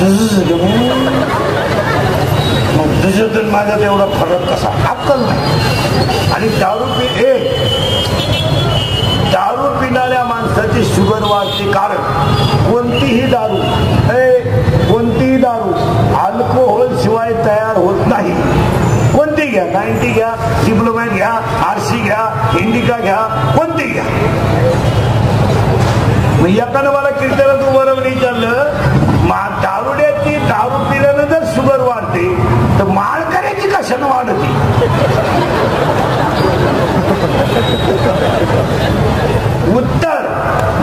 तुझं मग तुझं माझ्यात एवढा फरक कसा? अक्कल नाही. आणि दारू पी ए दारू पिणाऱ्या माणसाची शुगर वाढते कारण कोणतीही दारू ए कोणतीही दारू अल्कोहोल शिवाय तयार होत नाही. कोणती घ्या? नाईन्टी घ्या डिप्लोमॅट घ्या आरसी घ्या इंडिका घ्या कोणती घ्या? मग एकानं मला कीर्तनात उभं विचारलं मा दारुड्याची दारू पिल्यानं जर शुगर वाढते तर माळ करायची कशानं वाढते? उत्तर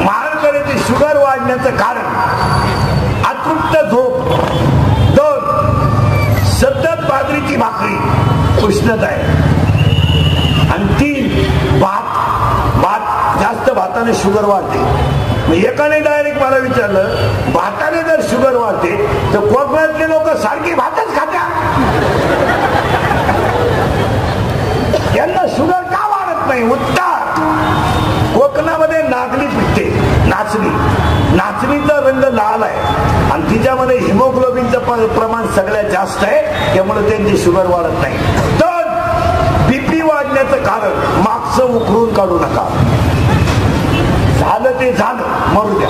माळ करायची शुगर वाढण्याचं कारण. अतृप्त झोप. दोन सतत बाजरीची भाकरी. उष्णता आहे. आणि तीन भात. भात जास्त भाताने शुगर वाढते. मग एकाने डायरेक्ट मला विचारलं भाताने जर शुगर वाढते तर कोकणातले लोक सारखी भातच खात्या यांना शुगर का वाढत नाही? उत्तर. कोकणामध्ये नागली पिकते नाचणी. नाचणीचा रंग लाल आहे. आणि तिच्यामध्ये हिमोग्लोबिनचं प्रमाण सगळ्यात जास्त आहे त्यामुळे त्यांची शुगर वाढत नाही. तर बीपी वाढण्याचं कारण मागचं उकरून काढू नका. झालं ते झालं मरू द्या.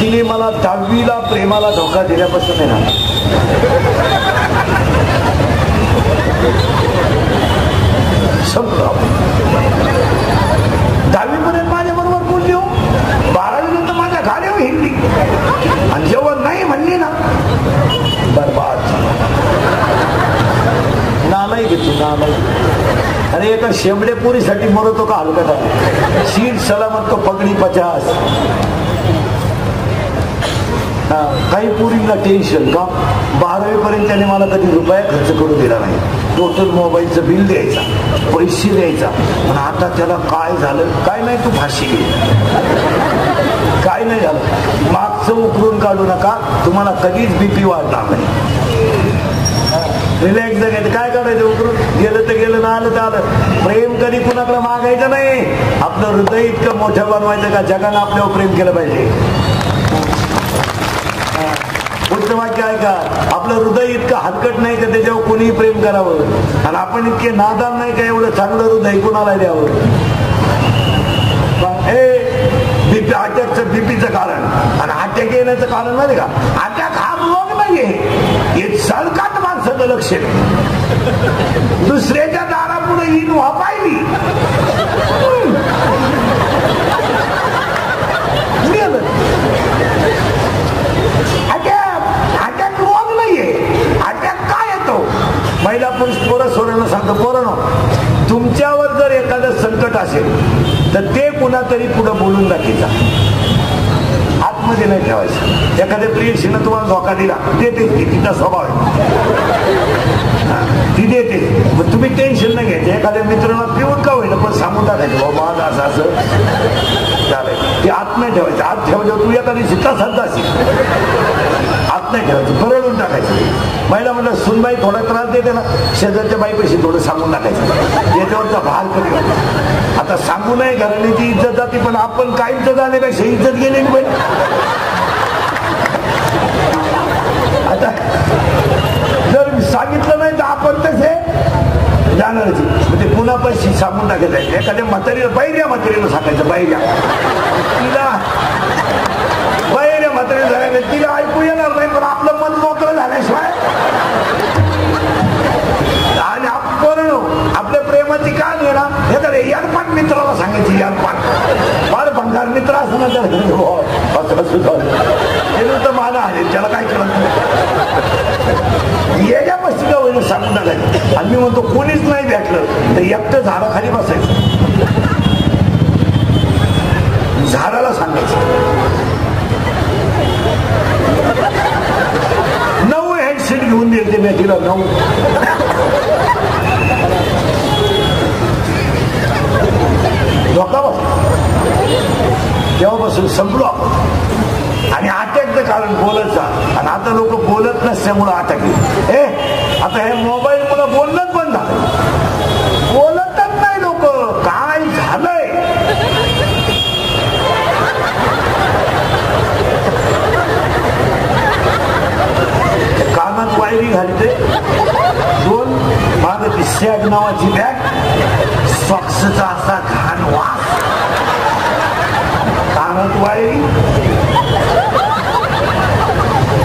तिने मला दहावीला प्रेमाला धोका दिल्यापासून आहे ना. संपलं दहावीपर्यंत माझ्या बरोबर बोलली हो. बारावी नंतर माझ्या घाण्यावर हो हिंदी आणि जेव्हा नाही म्हणली ना बरबाद. नालाय घेतो नालाय अरे एका शेंबडे पुरीसाठी मरतो का हलकटा? शीट सलामत तो पगडी पचास. काही पुरींना टेन्शन का? बारावी पर्यंत त्याने मला कधी रुपया खर्च करू दिला नाही. टोटल मोबाईलचं बिल द्यायचा पैसे द्यायचा. पण आता त्याला काय झालं? काय नाही तू फाशी घे काय नाही झालं? मागचं उकरून काढू नका. तुम्हाला कधीच बीपी वाढणार नाही. रिलॅक्स जगायचं काय करायचं उतरून गेलं तर गेलं ना आलं तर आलं. प्रेम कधी कुणाकडे मागायचं नाही. आपलं हृदय इतकं मोठं बनवायचं का जगानं आपल्यावर प्रेम केलं पाहिजे? पुढचं वाक्य आहे का आपलं हृदय इतकं हलकट नाही का त्याच्यावर कोणीही प्रेम करावं? आणि आपण इतके नादान नाही का एवढं चांगलं हृदय कुणाला द्यावं? हे बीपी अटॅकचं बीपीचं कारण. आणि अटॅक येण्याचं कारण नाही का? अटॅक हा रोग नाहीये. हे सळकाट माणसाचं लक्ष आहे दुसऱ्याच्या दारापुढे येईन व्हा पाहिली. अटॅक रोग नाहीये. अटॅक काय येतो महिला पुरुष पोरं सोडायला सांगतो पोरं तुमच्यावर जर एखादं संकट असेल तर ते कुणातरी पुढे बोलून दाखीचा. मध्ये नाही ठेवायचं. एखाद्या प्रियशीनं तुम्हाला धोका दिला देते तिचा स्वभाव आहे. ती देते. मग तुम्ही टेन्शन नाही घ्यायचं. एखाद्या मित्राला पिऊन का होईल पण सांगून टाकायचं बाबा माझा असं असं. झालंय ते आत नाही ठेवायचं. आत ठेवायचं तू एका दिवशी तसाच जाशील. आत नाही ठेवायचं बरळून टाकायचं. महिला म्हटलं सुनबाई थोडा त्रास देते ना. शेजारच्या बाईपाशी थोडं सांगून टाकायचं. याच्यावरचा भार कधी आता सांगू नाही घराण्याची इज्जत जाते पण आपण काय इज्जत आल्यापेक्षा इज्जत गेली पाहिजे आता जर सांगितलं नाही तर आपण तसे जाणारच. म्हणजे पुन्हा पैसे सांगून टाकायचं. एखाद्या म्हातारीला बाहेर म्हातारीला सांगायचं बाहेर तिला घेणार मित्राला सांगायची यारपाट. फार भंगार मित्र असं तर हो, सुद्धा. हे मला त्याला काय कळत नाही. येण्या पशी का सांगून आलाय आणि मी म्हणतो कोणीच नाही भेटलं तर एकटं झाडाखाली बसायचं. झाडाला सांगायचं. नऊ हँडसेट घेऊन दिले मी तिला नऊ. धोका बस तेव्हापासून संपलो आपण. आणि अटॅकचं कारण बोलत जा आणि आता लोक बोलत नसल्यामुळं आटकले हे आता हे मोबाईल मुलं बोलणं बंद झालं बोलतच नाही लोक. काय झालंय? कानात वायरी घालते. दोन माग ती नावाची बॅग. सॉक्सचा असा tangan tua ini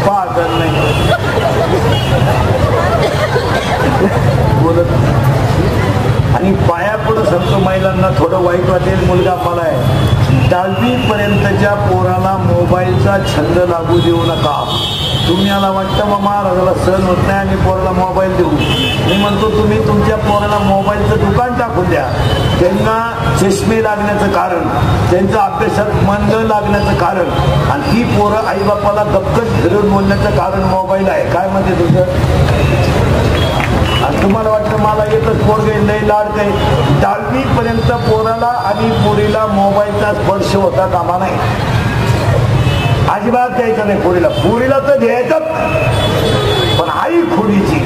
वाळली nih नाही. बोलत आणि पाया पुढे सांगतो महिलांना थोडं वाईट वाटेल मुलगा मला आहे दहावी पर्यंतच्या पोराला मोबाईलचा छंद लागू देऊ नका. तुम्ही याला वाटतं मग महाराजाला सण होत नाही आम्ही पोराला मोबाईल देऊ. मी म्हणतो तुम्ही तुमच्या पोराला मोबाईलचं दुकान टाकून द्या. त्यांना चष्मे लागण्याचं कारण त्यांचं अभ्यासात मन न लागण्याचं कारण आणि ती पोरं आईबापाला गपकत धरून बोलण्याचं कारण मोबाईल आहे. काय म्हणते तुझं आणि तुम्हाला वाटतं मला एकच पोरग लय लाडते दहावीपर्यंत पर्यंत पोराला आणि पोरीला मोबाईलचा स्पर्श होता कामा नाही अजिबात द्यायचा नाही. पोरीला पोरीला तर द्यायचं. पण आई खोडीची.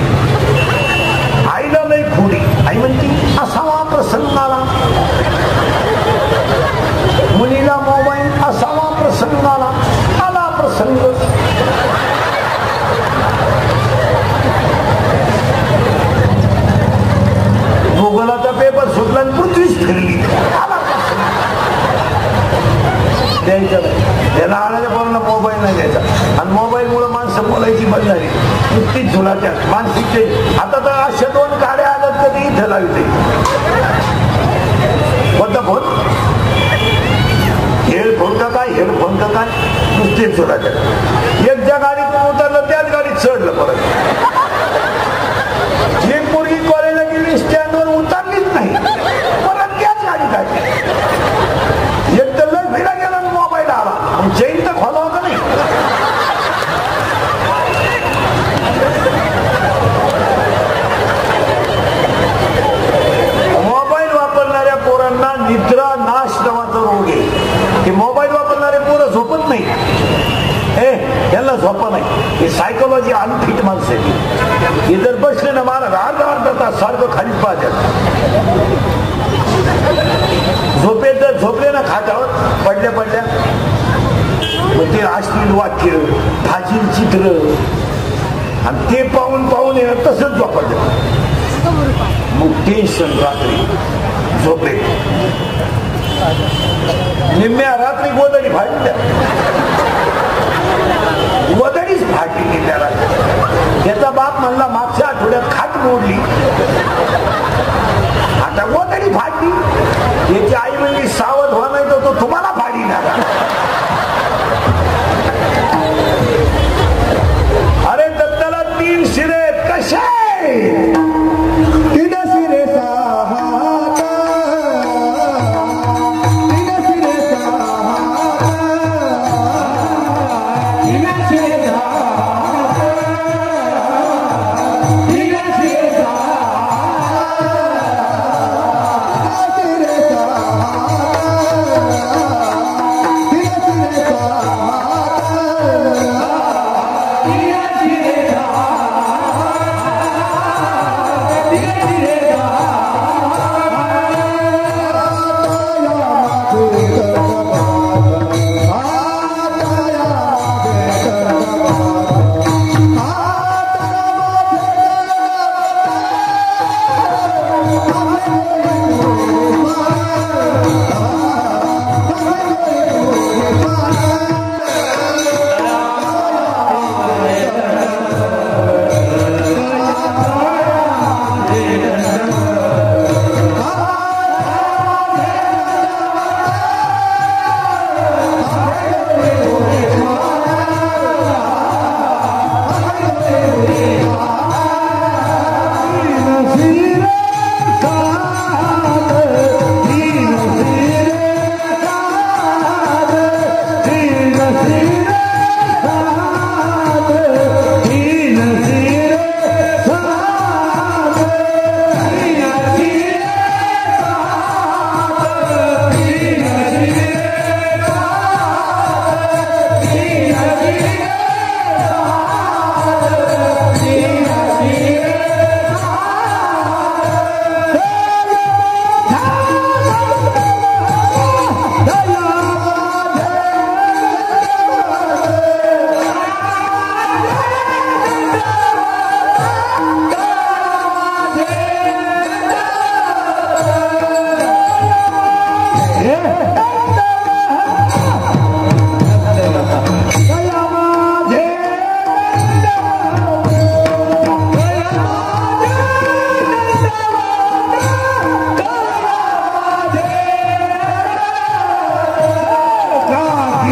आईला नाही खोडी. आई म्हणती असावा प्रसंगाला. मुलीला मोबाईल असावा प्रसंगाला. आला प्रसंग. भूगोलाचा पेपर सुटला आणि पृथ्वीच फिरली. द्यायचं नाही. मुलांना मोबाईल नाही द्यायचा. आणि मोबाईलमुळे माणसं बोलायची बंद झाली. नुकतीच झुलाच्या मानसिकते आता तर अशा दोन गाड्या आल्यात कधी इथं लागते कोणता फोन हेडफोन का काय? हेडफोन का काय? नुसतीच झुलाच्या एक ज्या गाडीत उतरलं त्याच गाडीत चढलं परत. एक मुलगी कॉलेजला गेली स्टँडवर उतरलीच नाही परत त्याच गाडीत आली एक तर लय फिरा गेला आणि मोबाईल आला मग चैन तर खोला होता नाही मोबाईल वापरणाऱ्या पोरांना निद्रा नाश नावाचा रोग आहे हे मोबाईल वापरणारे पोरं झोपत नाही ए यांना झोपा नाही हे सायकोलॉजी अनफिट माणसं आहे हे जर बसले ना मला अर्धा अर्धा तास सारखं खालीच पाहतात झोपेत जर झोपले ना खाटावर पडल्या पडल्या मग ते अश्लील वाक्य फाजील चित्र आणि ते पाहून पाहून येणं तसंच झोपत मग रात्री झोपे निम्म्या रात्री गोदडी फाटल्या गोदडीच फाटली निम्म्या रात्री. त्याचा बाप म्हणला मागच्या आठवड्यात खाट मोडली. आता गोदडी फाटली याची आई म्हणली सावध व्हा नाही तर तो तुम्हाला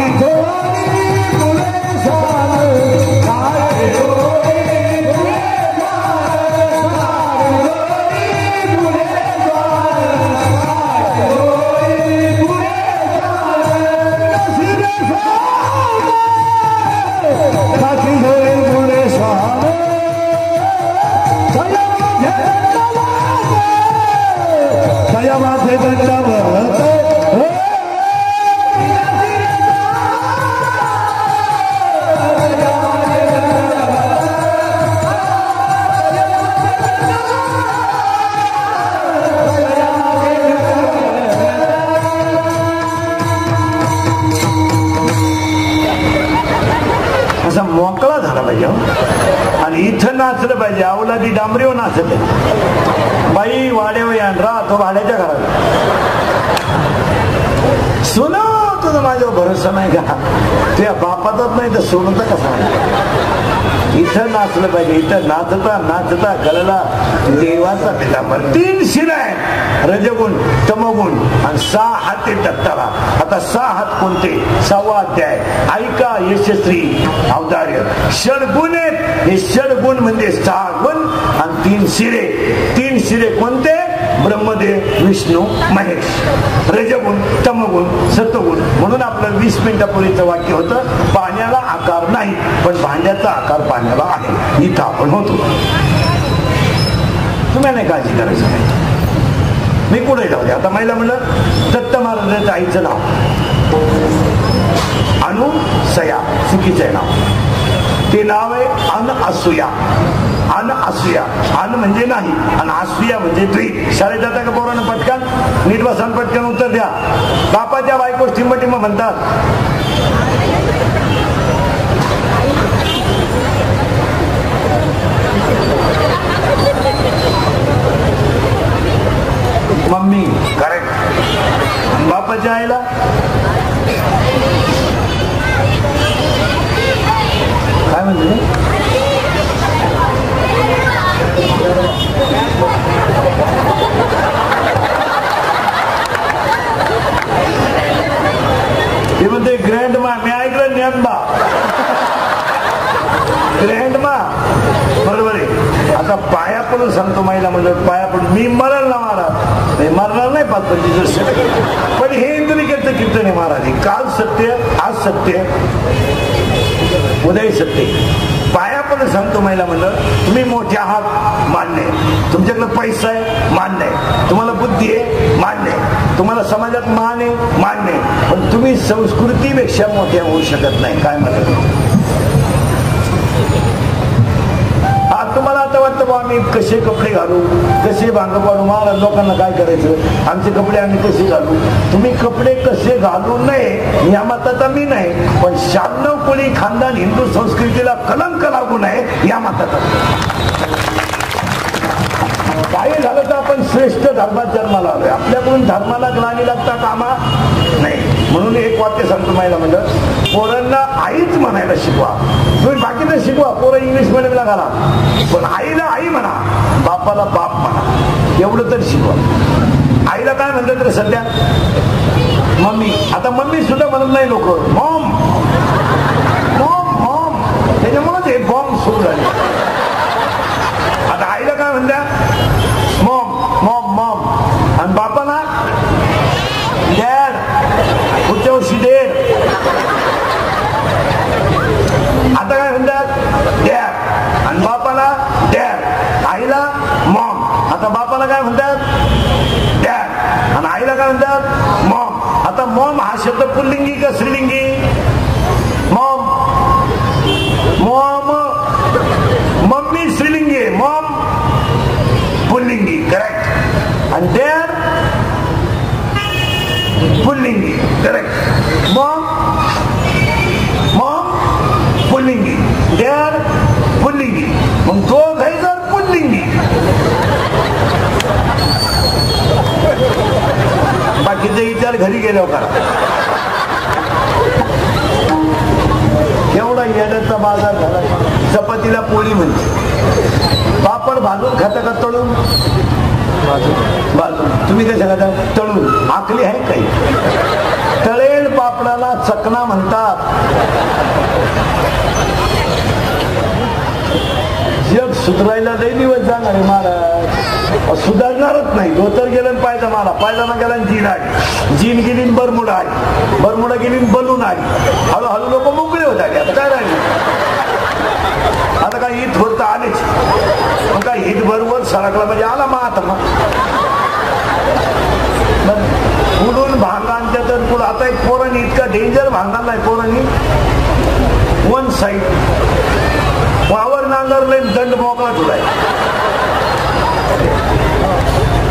Goiânia! असा मोकळा झाला पाहिजे आणि इथं नाचलं पाहिजे आवला ती डांबरीवर नाचत बाई वाड्यावर यान राहतो भाड्याच्या घरात. सुन तुझा माझ्यावर भरोसा नाही का तुझ्या बापातच नाही तर सोनचा कसा इथं नाचलं पाहिजे इथं नाचता नाचता गळला देवाचा पितांबर तीन शिर आहे रजगुण तमगुण आणि सहा हात दत्ताला आता सहा हात कोणते सहावा अध्याय ऐका यशस्वी अवतार्य षडगुण आहेत हे षडगुण म्हणजे सहा गुण आणि तीन शिरे तीन शिरे कोणते ब्रह्मदेव विष्णू महेश रजगुण तमगुण सतगुण. म्हणून आपलं वीस मिनिटापूर्वीचं वाक्य होतं पाण्याला आकार नाही पण भांड्याचा आकार पाण्याला आहे. इथं आपण होतो. तुम्ही नाही काळजी करायचं नाही मी पुढे जाऊ दे? आता महिला म्हणलं दत्त महाराजांचं आईचं नाव. अनु सया चुकीचं आहे नाव. ते नाव आहे अन असूया. अन असूया. अन म्हणजे नाही. आणि असूया म्हणजे द्वी. शाळेत जाता का पोरानं पटकन? नीट बसान पटकन उत्तर द्या. बापाच्या बायको टिंब टिंब म्हणतात. मम्मी. करेक्ट बापाच्या आईला? काय म्हणते ते म्हणते ग्रँड मा मी ऐकलं ज्ञानबा ग्रँड मा. बरोबर आहे. आता पाया पडून सांगतो महिला म्हणजे पाया पडून. मी मरल ना महाराज. नाही मरणार नाही पाच पंचवीस वर्ष पण हे इंद्रिकेचं कीर्तन आहे महाराज. काल सत्य आज सत्य उदय सत्य. पाया पण सांगतो महिला म्हणलं तुम्ही मोठे आहात मान्य आहे. तुमच्याकडे पैसा आहे मान्य आहे. तुम्हाला बुद्धी आहे मान्य आहे. तुम्हाला समाजात मान आहे मान्य आहे. पण तुम्ही संस्कृतीपेक्षा मोठ्या होऊ शकत नाही. काय म्हणत बाबा आम्ही कसे कपडे घालू? कसे भांग पाडू मला लोकांना काय करायचं? आमचे कपडे आम्ही कसे घालू? तुम्ही कपडे कसे घालू नये या मताचा मी नाही पण शहाण्णव कोळी खानदान हिंदू संस्कृतीला कलंक लागू नये या मताचा. काही झालं तर आपण श्रेष्ठ धर्मात जन्माला आलोय. आपल्याकडून धर्माला ग्लानी लागता कामा? नाही. म्हणून एक वाक्य सांगतो माहिला म्हणलं पोरांना आईच म्हणायला शिकवा. तुम्ही बाकीचं शिकवा पोरं इंग्लिश मिडियमला घाला. पण आईला आई म्हणा बापाला बाप म्हणा. एवढं तर शिकवा. आईला काय म्हणतात तर सध्या? मम्मी. आता मम्मी सुद्धा म्हणत नाही लोक. मॉम. Mom mom. त्याच्यामुळेच हे बॉम्ब सुरू झाले. आता आईला काय म्हणत्या मॉम मॉम मॉम आणि बापाला डॅड पुढच्या वर्षी डेड आता काय म्हणतात डॅड आणि बापाला डॅड आईला मॉम आता बापाला काय म्हणतात? डॅड आणि आईला काय म्हणतात? मॉम आता मॉम हा शब्द पुल्लिंगी का स्त्रीलिंगी मॉम मॉम मम्मी स्त्रीलिंगी आहे मॉम पुल्लिंगी करेक्ट आणि डॅड पुल्लिंगी करेक्ट मॉम मॉम पुल्लिंगी डॅड पुल्लिंगी मग तो जर पुल्लिंगी निकाल घरी गेल्यावर करा एवढा येण्याचा बाजार झाला. चपातीला पोळी म्हणते. पापड भाजून खाता का तळून? भाजून. तुम्ही कशा खाता तळून. आकली आहे काही. तळेल पापडाला चकना म्हणतात. सुधरायला लय दिवस जाणार आहे महाराज सुधारणारच नाही. धोतर गेलं पायजा मारा पायजामा गेला जीन आली. जीन गेली बरमुडा आली. बरमुडा गेली बलून आली. हळूहळू लोक मोकळे होत आले. आता काय राहिले? आता काय ईद होत आलेच. मग काय ईद बरोबर सरकला म्हणजे आला मग. आता मग पुढून भांगांच्या तर पुढं आता एक पोरांनी इतका डेंजर भांगाला आहे पोरांनी वन साईड वावर नांगरले दंड मोकळा ठेवलाय.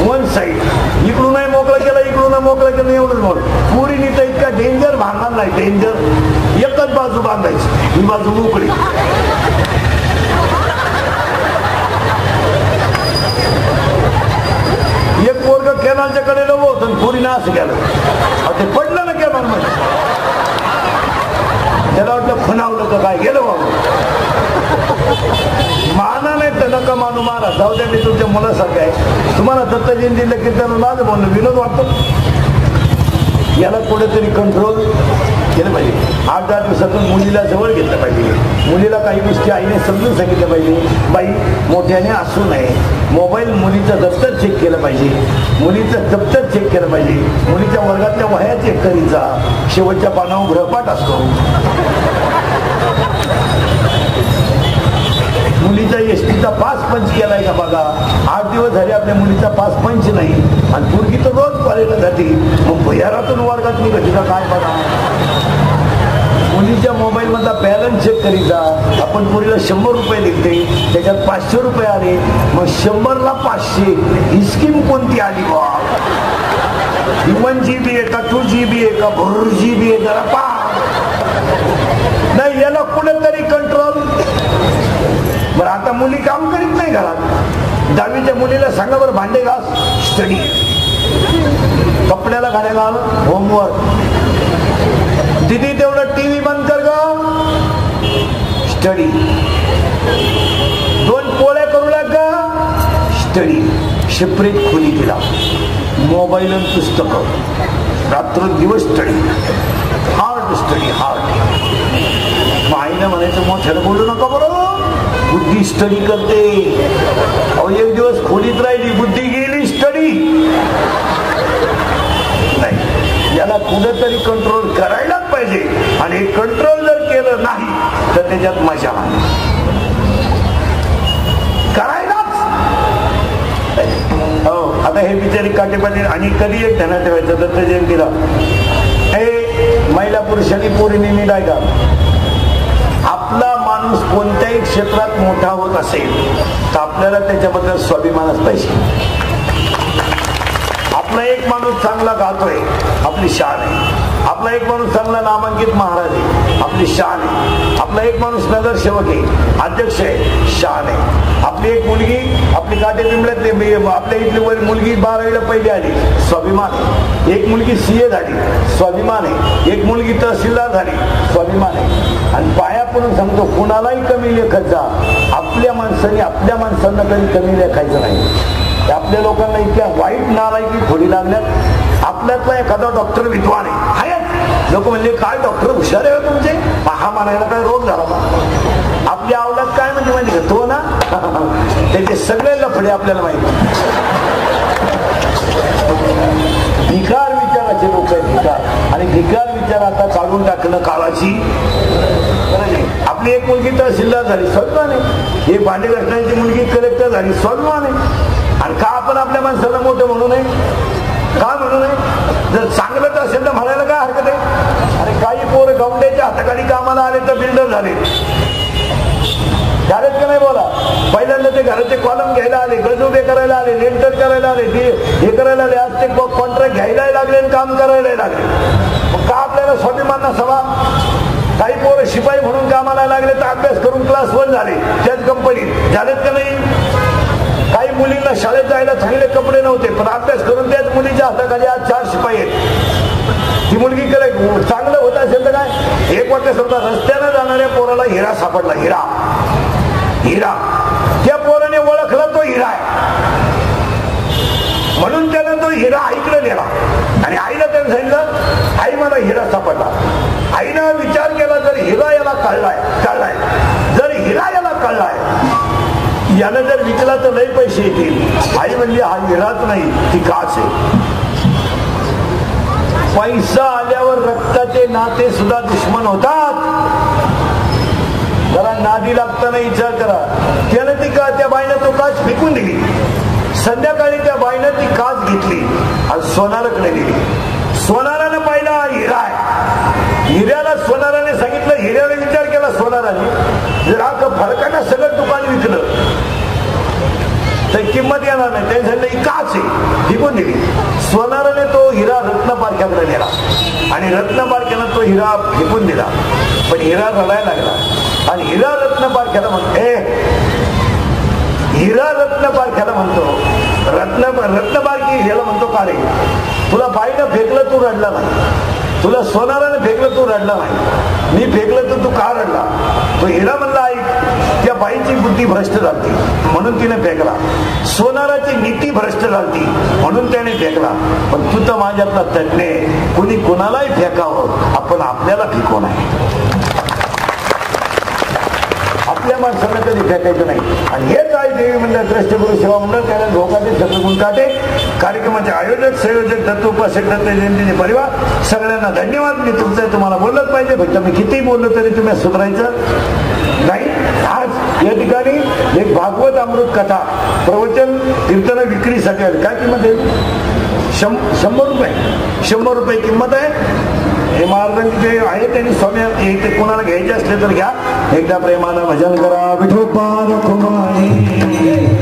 वन साईड इकडून नाही मोकळा केला इकडून नाही मोकळा केला एवढंच बोल पुरीनी तर इतका डेंजर भांगांना नाही डेंजर एकच बाजू बांधायची ही बाजू मोकळी. एक पोरग केनालच्या कडेला होत पुरीनं असं केलं. अहो, ते पडलं ना केनाल मध्ये त्याला वाटलं फुनावलं तर काय गेलं बाबा. माना नाही तर नका मानू मारा जाऊ द्या मी तुमच्या मुलासारखं आहे. तुम्हाला दत्त जयंतीला कीर्तन माझं बोलणं विनोद वाटतो. याला कुठेतरी कंट्रोल केलं पाहिजे. आठ दहा दिवसातून मुलीला जवळ घेतलं पाहिजे. मुलीला काही गोष्टी आईने समजून सांगितलं पाहिजे. बाई मोठ्याने असू नये. मोबाईल मुलीचं दप्तर चेक केलं पाहिजे. मुलीचं दप्तर चेक केलं पाहिजे. मुलीच्या वर्गातल्या वह्या चेक करीचा शेवटच्या पानावर गृहपाठ असतो. मुलीचा एस टीचा पास पंच केलाय का बघा? आठ दिवस झाले आपल्या मुलीचा पास पंच नाही. आणि मुलगी तर रोज कॉलेजला जाते. मग भयारातून वर्गात निघते का काय बघा? मुलीच्या मोबाईल मधला बॅलन्स चेक करीचा आपण पुरीला शंभर रुपये निघते त्याच्यात पाचशे रुपये आले. मग शंभरला पाचशे. ही स्कीम कोणती आली बा? ही वन जी बी आहे का टू जी बी आहे का? भर जी बी आहे जरा पा नाही याला कुठेतरी बरं आता मुली काम करीत नाही घरात. दहावीच्या मुलीला सांगा बरं भांडे घास स्टडी कपड्याला घालायला घाल होमवर्क दिदी तेवढं टीव्ही बंद कर ग. स्टडी. दोन पोळ्या करू लाग स्टडी. शिपरीत खोली दिला मोबाईल आणि पुस्तकं. रात्र दिवस स्टडी. Hard study hard. आईने म्हणायचं मोठ्याला बोलू नका बरोबर बुद्धी स्टडी करते. अहो एक दिवस खोलीत राहिली बुद्धी गेली स्टडी नाही याला कुठेतरी कंट्रोल करायलाच पाहिजे. आणि हे कंट्रोल जर केलं नाही तर त्याच्यात मजा करायलाच. हो आता हे बिचारी काटेपाटी आणि कधी एक ध्यानात ठेवायचं दत्त जयंतीला हे महिला पुरुषांनी पोरीने निघायला कोणत्याही क्षेत्रात मोठा होत असेल तर आपल्याला त्याच्याबद्दल स्वाभिमानच पाहिजे. आपला एक माणूस चांगला गातोय आपली शान आहे. आपला एक माणूस चांगला नामांकित महाराज आहे. आपली शान आहे. आपला एक माणूस नगरसेवक आहे. अध्यक्ष आहे. शान आहे. आपली एक मुलगी आपली काटे पिंपळ्यातली आपल्या इथली वर मुलगी बारावीला पहिली आली. स्वाभिमान आहे. एक मुलगी सीए झाली. स्वाभिमान आहे. एक मुलगी तहसीलदार झाली. स्वाभिमान आहे. आणि पाया पडून सांगतो कुणालाही कमी लेखत जा. आपल्या माणसाने आपल्या माणसांना कधी कमी लेखायचं नाही. आपल्या लोकांना इतक्या वाईट नालायकी थोडी लागल्यात. आपल्यातला एखादा डॉक्टर विद्वान आहे. लोक म्हणजे काय डॉक्टर हुशार आहे हो तुमचे? पहा म्हणायला काय रोग झाला आपली आवलात काय म्हणजे माहिती का? तो ना त्याचे सगळे लफडे आपल्याला माहिती भिकार विचाराचे लोक आहेत भिकार. आणि भिकार विचार आता काढून टाकणं काळाची आपली एक मुलगी तहसीलदार झाली स्वाभिमान आहे. हे भांडे घटनाची मुलगी कलेक्टर झाली स्वाभिमान आहे. आणि का आपण आपल्या माणसाला मोठं म्हणू नये? का म्हणू नये जर चांगलंच असेल तर म्हणायला काय हरकत आहे? अरे काही पोर गवंड्याच्या हाताखाली कामाला आले तर बिल्डर झाले. झालेत का नाही बोला? पहिल्यांदा ते घराचे कॉलम घ्यायला आले गज उभे करायला आले लेंटर करायला आले ते हे करायला आले आज ते कॉन्ट्रॅक्ट घ्यायला लागले आणि काम करायला लागले. मग का आपल्याला स्वाभिमान नसावा काही पोरं शिपाई म्हणून कामाला लागले तर अभ्यास करून क्लास वन झाले त्याच कंपनीत झालेत का नाही? मुलीला शाळेत जायला चांगले कपडे नव्हते पण अभ्यास करून त्याच मुलीच्या हाताखाली आज चार शिपाई आहेत. ती मुलगी कडे चांगलं होत असेल तर काय? एक वाटतं समजा रस्त्यानं जाणाऱ्या पोराला हिरा सापडला हिरा. हिरा. त्या पोराने ओळखला तो हिरा आहे. म्हणून त्यानं तो हिरा ऐकलं नेला. आणि आईला त्यानं सांगितलं आई मला हिरा सापडला. आईनं विचार केला तर हिरा याला कळलाय यानं जर विकला तर लई पैसे येतील. आई म्हणजे हा विरात नाही ती काच आहे. पैसा आल्यावर रक्ताचे नाते सुद्धा दुश्मन होतात. जरा नादी लागताना विचार करा. त्यानं ती का त्या बाईनं तो काच फेकून दिली. संध्याकाळी त्या बाईनं ती काच घेतली आणि सोनाराकडे दिली सोनारानं पाहिला हिरा आहे. हिऱ्याला सोनाराने सांगितलं हिऱ्याला विचार केला सोनाराने. जर का फरकाना सगळं दुकान विकलं? तर किंमत येणार नाही. त्यांनी सांगितलं ही काच आहे. फेकून दिली? सोनाराने तो हिरा रत्न पारख्याकडे नेला. आणि रत्न पारख्यानं तो हिरा फेकून दिला. पण हिरा रडायला लागला. आणि हिरा रत्न बारक्याला म्हणते हिरा रत्न पारख्याला म्हणतो रत्न रत्न पारखी हिराला म्हणतो का रे? तुला बाईनं फेकलं तू रडला नाही. तुला सोनाराने फेकलं तू रडला नाही. मी फेकलं तर तू का रडला? तो हिरा म्हणला ऐक त्या बाईची बुद्धी भ्रष्ट झाली म्हणून तिने फेकला. सोनाराची नीती भ्रष्ट झाली म्हणून त्याने फेकला. पण तू तर माझ्यातला तज्ञ आहे. कुणी कुणालाही फेकावं आपण आपल्याला फेकू नाही आपल्या माणसाला कधी फेकायचं नाही. आणि हेच आहे देवी मंडळ द्रष्टगुरु सेवा मंडळ त्याला लोकांचे सगळं काटे कार्यक्रमाचे आयोजक संयोजक दत्तोपासक दत्त जयंतीचे परिवार सगळ्यांना धन्यवाद. मी तुमचं तुम्हाला बोललंच पाहिजे. फक्त मी किती बोललो तरी तुम्ही सुधारायचं. नाही आज या ठिकाणी एक भागवत अमृत कथा प्रवचन कीर्तन विक्रीसाठी आहे काय किंमत आहे? शं- शंभर रुपये. शंभर रुपये किंमत आहे. हे महाराजांनी जे आहे त्यांनी स्वामी हे ते कोणाला घ्यायचे असले तर घ्या. एकदा प्रेमानं भजन करा विठोबा रखुमाई.